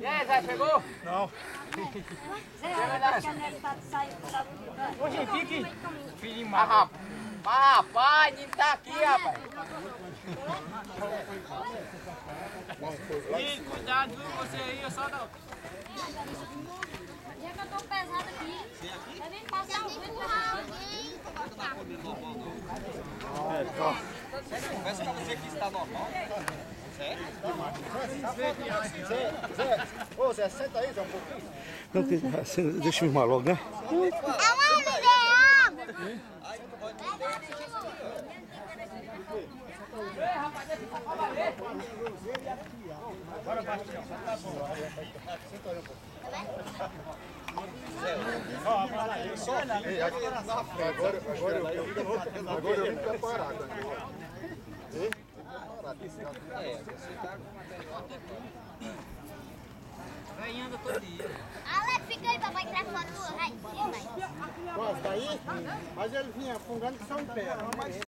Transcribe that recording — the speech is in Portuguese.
E aí, Zé, chegou? Hoje fique. Filho Ah, rapaz. Ah, ele tá aqui, rapaz. Ih, cuidado? Você aí, eu só não. Já que eu tô pesado aqui, vai vir passar o vento pra alguém. Confesso pra você que está normal. Ô, Zé, senta aí, Zé, um pouquinho. Não, assim, deixa eu filmar logo, né? É uma ideia! Ei, aqui, agora, agora eu, eu, agora eu vim preparado. Ei? Vai anda todo dia. Alex, fica aí, papai, tirar foto tua. Vai, vai. Quase, daí? Mas ele vinha fungando só um pé.